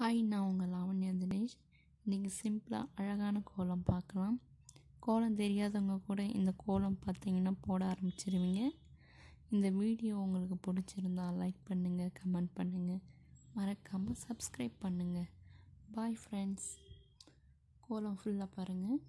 Hi நான் உங்கள் லாவண்யா தினேஷ். இன்றைக்கி சிம்பிளாக அழகான கோலம் பார்க்கலாம். கோலம் தெரியாதவங்க கூட இந்த கோலம் பார்த்தீங்கன்னா போட ஆரம்பிச்சிருவீங்க. இந்த வீடியோ உங்களுக்கு பிடிச்சிருந்தா லைக் பண்ணுங்கள் கமெண்ட் பண்ணுங்கள் மறக்காமல் சப்ஸ்கிரைப் பண்ணுங்கள் பாய் ஃப்ரெண்ட்ஸ் கோலம் ஃபுல்லாக பாருங்கள்